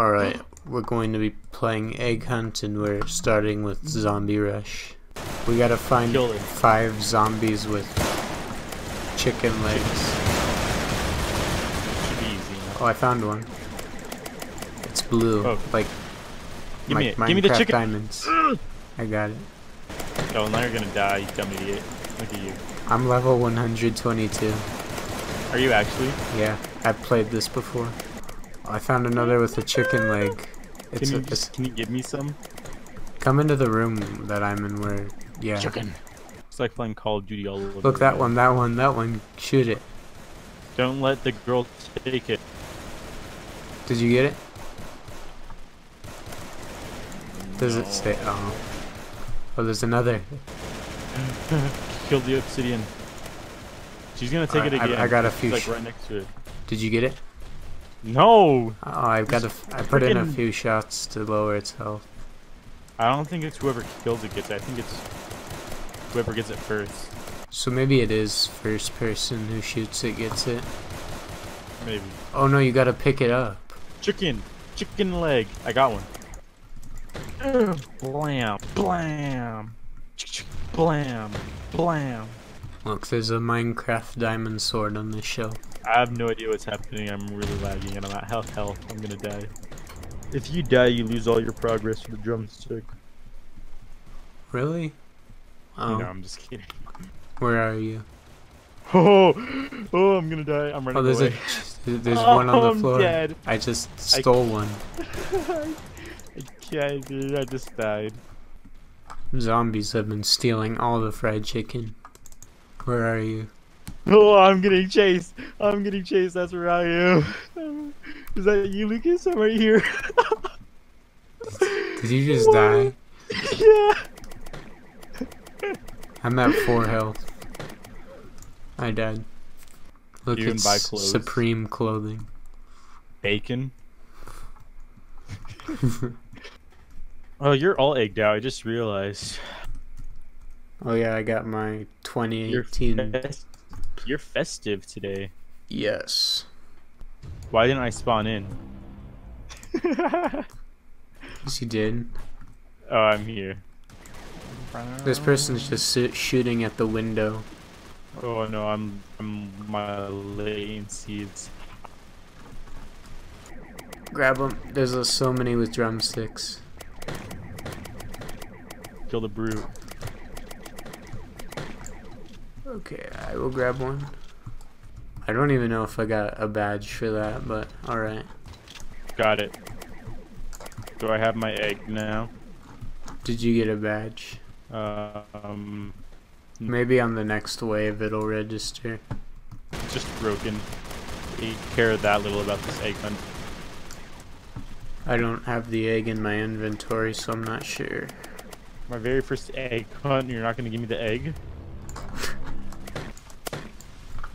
Alright, we're going to be playing Egg Hunt and we're starting with Zombie Rush. We gotta find five zombies with chicken legs. Should be easy enough. Oh, I found one. It's blue, Oh. like Give me it. Give me the chicken. diamonds. I got it. Oh, now you're gonna die, you dumb idiot. Look at you. I'm level 122. Are you actually? Yeah, I've played this before. I found another with a chicken leg. It's, Can a, you it's just can you give me some? come into the room that I'm in where yeah. Chicken. It's like playing Call of Duty all over. Look that again. one, that one, that one. Shoot it. Don't let the girl take it. Did you get it? Does it No. say oh. Oh there's another. Kill the obsidian. She's gonna take it Alright, I- again. I got a It's, few like right next to it. Did you get it? No, Oh I've got a f- I put in a few shots to lower its health. I don't think it's whoever kills it gets it. I think it's whoever gets it first. So maybe it is first person who shoots it gets it. Maybe. Oh no, you gotta pick it up. Chicken. Chicken leg. I got one. Ugh. Blam. Blam. Blam. Blam. Look, there's a Minecraft diamond sword on this shelf. I have no idea what's happening. I'm really lagging and I'm at health health. I'm gonna die. If you die, you lose all your progress for the drumstick. Really? Oh, No, I'm just kidding. where are you? Oh, oh, I'm gonna die. I'm oh, running Oh, there's away. a there's Oh, one on the floor. I'm the floor. dead. I just stole one. I can't, dude. I just died. Zombies have been stealing all the fried chicken. Where are you? Oh, I'm getting chased. I'm getting chased. That's where I am. Is that you, Lucas? I'm right here. Did you just die? yeah. I'm at four health. I died. Look, You can it's buy clothes. Supreme clothing. Bacon. oh, you're all egged out. I just realized. Oh yeah, I got my You're, 2018. Fes- you're festive today. Yes. Why didn't I spawn in? Yes, you did. oh, I'm here. This person's just sit- shooting at the window. Oh no, I'm I'm my latencies. Grab them. There's uh, so many with drumsticks. Kill the brute. Okay, I will grab one. I don't even know if I got a badge for that, but alright. Got it. Do I have my egg now? Did you get a badge? Um, Maybe on the next wave it'll register. just broken. Take care that little about this egg hunt. I don't have the egg in my inventory, so I'm not sure. My very first egg hunt. You're not gonna give me the egg?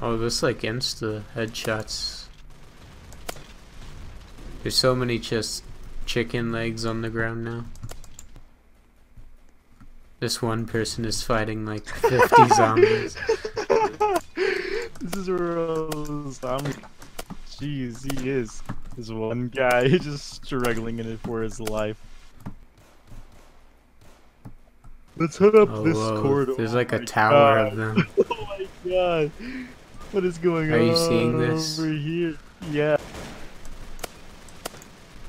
Oh, this like insta headshots. There's so many just chicken legs on the ground now. This one person is fighting like 50 zombies. this is a real zombie. Jeez, he is. This one guy just struggling in it for his life. Let's head up Oh, this whoa. corridor. There's oh like a tower God. of them. Oh my god. What is going Are on Are you seeing this? over here? Yeah.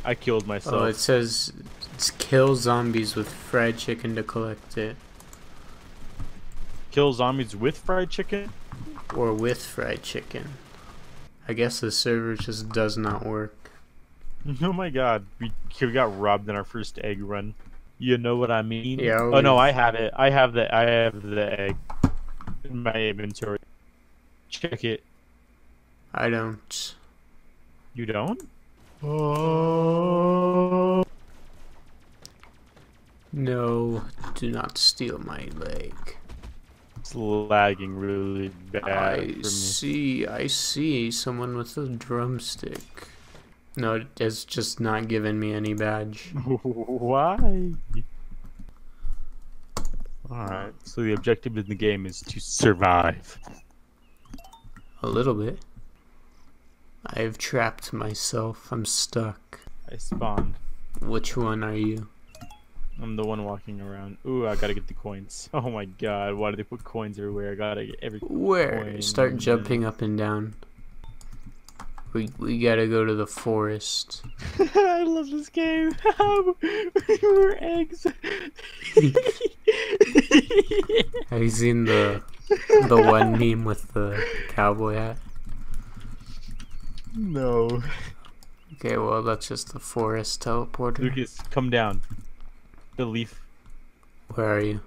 I killed oh, myself. Oh, it says it's kill zombies with fried chicken to collect it, Kill zombies with fried chicken? or with fried chicken. I guess the server just does not work. Oh my god. We, we got robbed in our first egg run. You know what I mean? Yeah, Oh no, I have it. I have the I have the egg in my inventory. Check it. I don't. You don't? Oh. No, do not steal my leg. It's lagging really bad I see, I see someone with a drumstick. No, it's just not giving me any badge. Why? Alright, so the objective in the game is to survive. A little bit. I've trapped myself. I'm stuck. I spawned. Which one are you? I'm the one walking around. Ooh, I gotta get the coins. Oh my god, why do they put coins everywhere? I gotta get every. Where? Coin. Start jumping up and down. We we gotta go to the forest. I love this game. We're eggs. Have you seen the the one meme with the cowboy hat? no. Okay, well that's just the forest teleporter. Lucas, come down. The leaf. Where are you?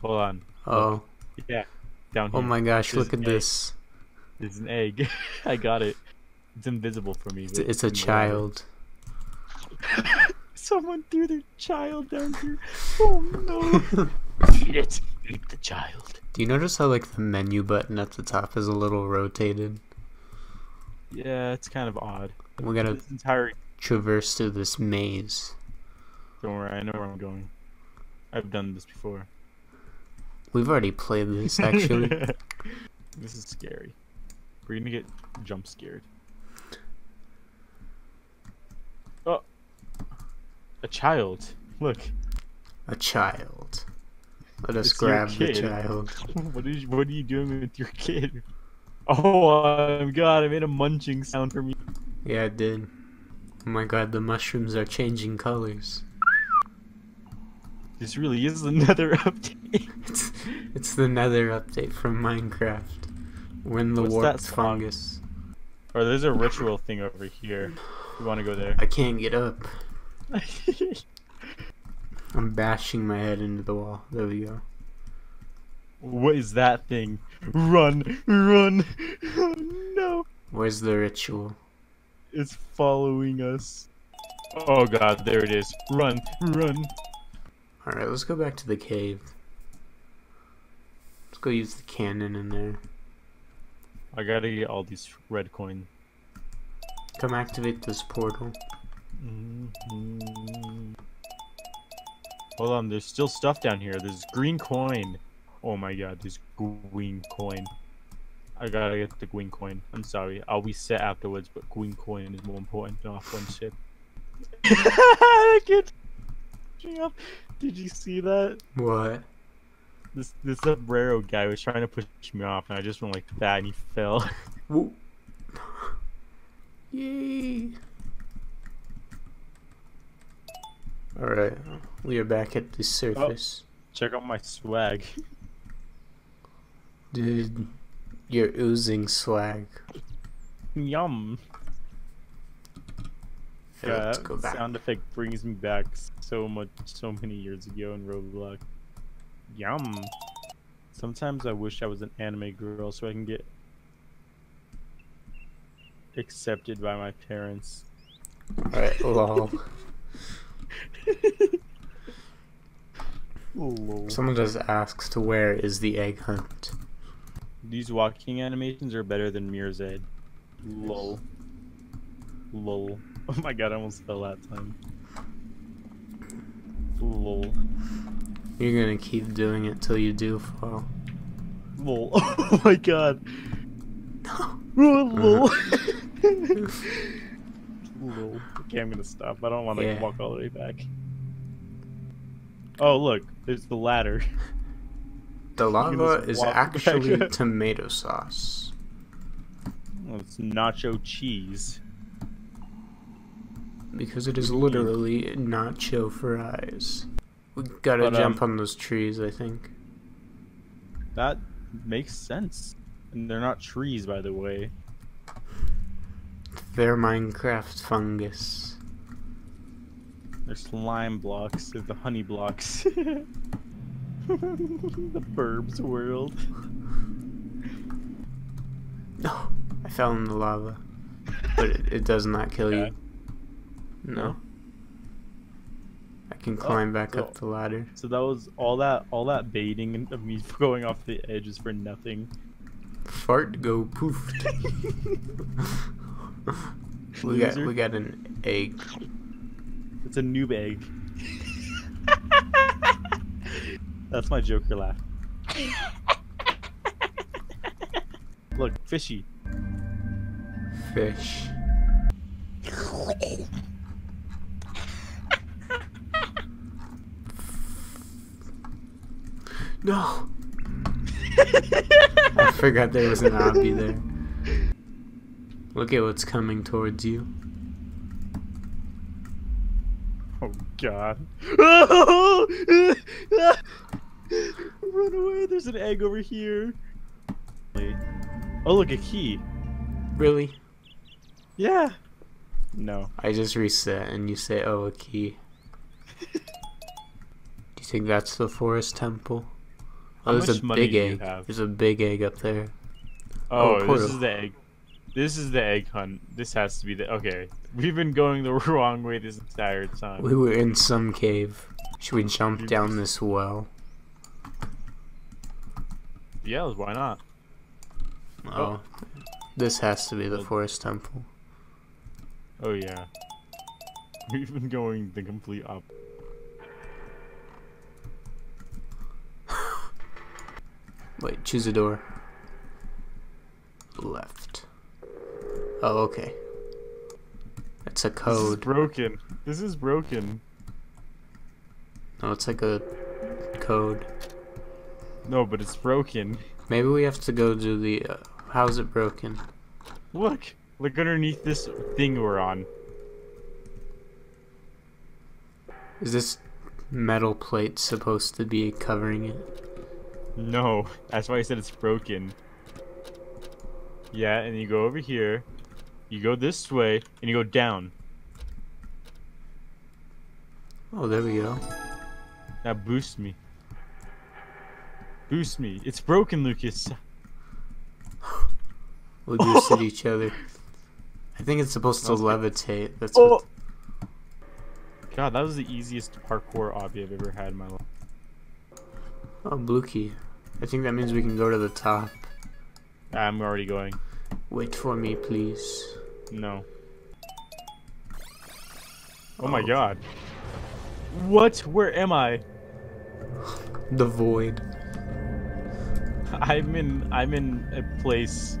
Hold on. Oh, Yeah. Down oh here. oh my gosh! There's Look at egg. this. It's an egg. I got it. It's invisible for me. It's, but it's a can go on it. child. Someone threw their child down here. Oh no. Eat it. Eat the child. Do you notice how like the menu button at the top is a little rotated? Yeah, it's kind of odd. We gotta This entire. traverse through this maze. Don't worry, I know where I'm going. I've done this before. We've already played this actually. this is scary. We're gonna get jump scared. Oh, a child. Look, a child. Let us It's grab the child. what is what are you doing with your kid? Oh my god! I made a munching sound for me. Yeah, it did. Oh my god, the mushrooms are changing colors. This really is another update. It's it's the Nether update from Minecraft. When the What's warped fungus. Or there's a ritual thing over here. You want to go there? I can't get up. I'm bashing my head into the wall. There we go. what is that thing? Run! Run! Oh, no! Where's the ritual? It's following us. Oh god, there it is. Run! Run! Alright, let's go back to the cave. Let's go use the cannon in there. I gotta get all these red coins. Come activate this portal. Mhm. Hold on, there's still stuff down here. There's green coin. Oh my god, there's green coin. I gotta get the green coin. I'm sorry, I'll be set afterwards, but green coin is more important than off one ship. I can't pushing up. Did you see that? What? This this sombrero guy was trying to push me off, and I just went like that, and he fell. Yay. Alright, we are back at the surface. Oh, Check out my swag. Dude, you're oozing swag. Yum. Hey, Yeah, let's go that back. sound effect brings me back so much, so many years ago in Roblox. Yum. Sometimes I wish I was an anime girl so I can get accepted by my parents. Alright, lol. Lol. Someone just asks to where is the egg hunt? These walking animations are better than Mirror's Edge. Lol. Lol. Oh my god, I almost fell that time. Lol. You're gonna keep doing it till you do fall. Lol. Oh my god. Oh, lol. Uh-huh. Lol. Okay, I'm gonna stop. I don't want to Yeah. walk all the way back. Oh, look. There's the ladder. The lava is walk back. actually tomato sauce. Oh, it's nacho cheese. Because it is What do you mean? literally nacho fries. We gotta But, jump um, on those trees, I think. That makes sense. And they're not trees, by the way. They're Minecraft fungus. They're slime blocks. They're the honey blocks. the Burbs world. No, I fell in the lava. But it, it does not kill Yeah. you. No. I can oh, climb back so- up the ladder. So that was all that all that baiting and of me going off the edge is for nothing. Fart go poof. we got we got an egg. It's a noob egg. That's my Joker laugh. Look, fishy. Fish. no. I forgot there was an obby there. Look at what's coming towards you. Oh god. Run away, there's an egg over here. Oh look, a key. Really? Yeah. No. I just reset and you say, oh, a key. Do you think that's the forest temple? How Oh, there's much a money big egg. There's a big egg up there. Oh, Oh, this is the egg. This is the egg hunt. This has to be the okay. We've been going the wrong way this entire time. We were in some cave. Should we jump down this well? Yeah, why not? Oh. This has to be the forest temple. Oh yeah. We've been going the complete up. Wait, choose a door. Left. Oh, okay. It's a code. This broken. This is broken. No, it's like a code. No, but it's broken. Maybe we have to go to the. Uh, how's it broken? Look, look underneath this thing we're on. Is this metal plate supposed to be covering it? No, that's why I said it's broken. Yeah, and you go over here, you go this way, and you go down. Oh, there we go. Now boost me. Boost me. It's broken, Lucas. We boosted each other. I think it's supposed to levitate. That's Oh! what. God, that was the easiest parkour obby I've ever had in my life. Oh, blue key. I think that means we can go to the top. I'm already going. Wait for me, please. No. Oh my Oh. god. What? Where am I? The void. I'm in I'm in a place.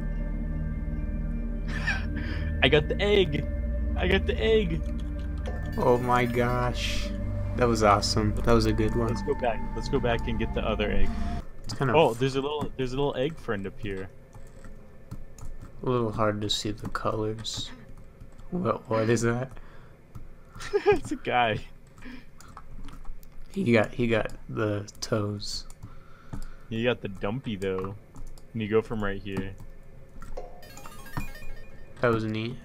I got the egg. I got the egg. Oh my gosh. That was awesome. That was a good one. Let's go back. Let's go back and get the other egg. It's kind of Oh, there's a little there's a little egg friend up here. A little hard to see the colors. What? What is that? it's a guy. He got he got the toes. You got the dumpy though. And you go from right here. That was neat.